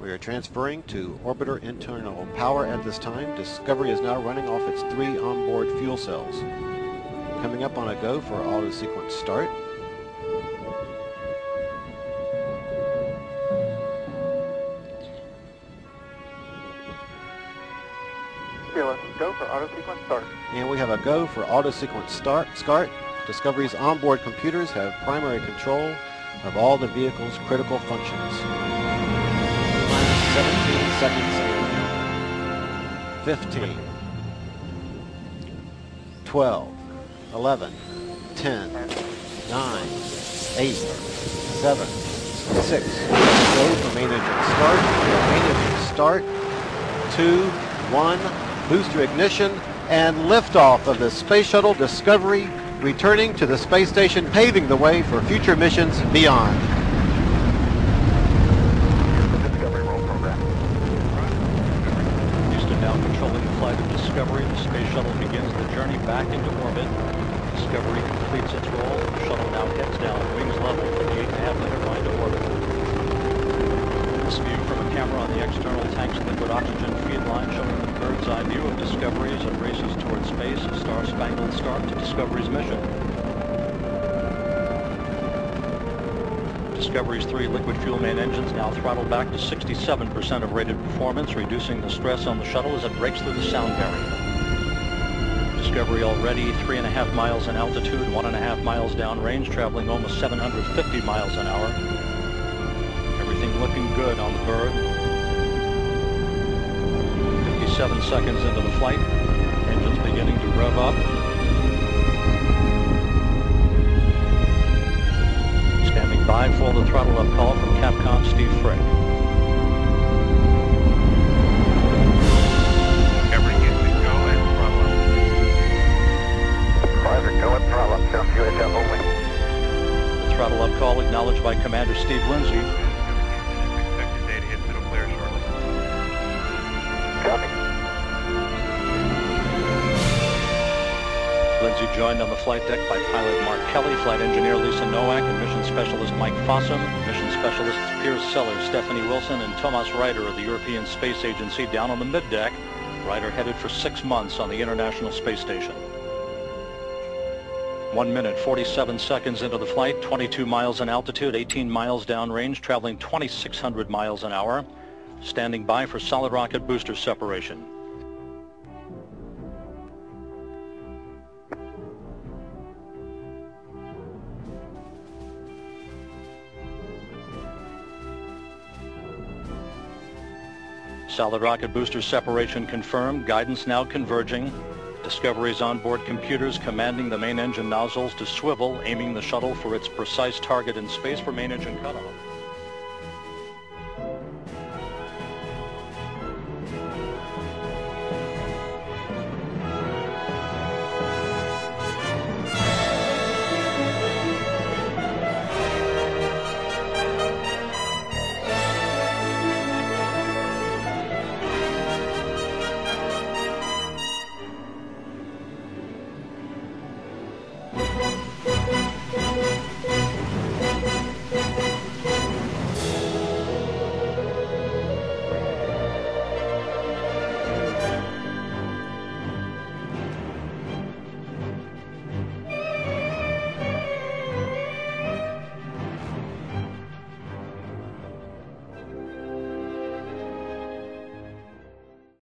We are transferring to orbiter internal power at this time. Discovery is now running off its three onboard fuel cells. Coming up on a go for auto sequence start. Go for auto sequence start. And we have a go for auto sequence start. start. Discovery's onboard computers have primary control of all the vehicle's critical functions. 17 seconds in. 15. 12. 11. 10. 9. 8. 7. 6. Go for main engine start. Main engine start. 2. 1. Booster ignition and liftoff of the Space Shuttle Discovery returning to the space station, paving the way for future missions beyond. Discovery roll program. Houston now controlling the flight of Discovery. The space shuttle begins the journey back into orbit. Discovery completes its roll. The shuttle now heads down wings level for the 8.5 minute ride to orbit. This view from a camera on the external tank's liquid oxygen feed line showing a bird's eye view of Discovery as it races towards space. A star-spangled start to Discovery's mission. Discovery's three liquid fuel main engines now throttled back to 67% of rated performance, reducing the stress on the shuttle as it breaks through the sound barrier. Discovery already three and a half miles in altitude, one and a half miles downrange, traveling almost 750 miles an hour. Everything looking good on the bird. 57 seconds into the flight, engines beginning to rev up. Standing by for the throttle up call from Capcom Steve Frick. Call acknowledged by Commander Steve. Copy. Lindsey joined on the flight deck by pilot Mark Kelly, flight engineer Lisa Nowak, and mission specialist Mike Fossum, mission specialists Piers Sellers, Stephanie Wilson, and Thomas Reiter of the European Space Agency down on the middeck. Reiter headed for six months on the International Space Station. One minute, 47 seconds into the flight, 22 miles in altitude, 18 miles downrange, traveling 2,600 miles an hour. Standing by for solid rocket booster separation. Solid rocket booster separation confirmed. Guidance now converging. Discovery's onboard computers commanding the main engine nozzles to swivel, aiming the shuttle for its precise target in space for main engine cutoff.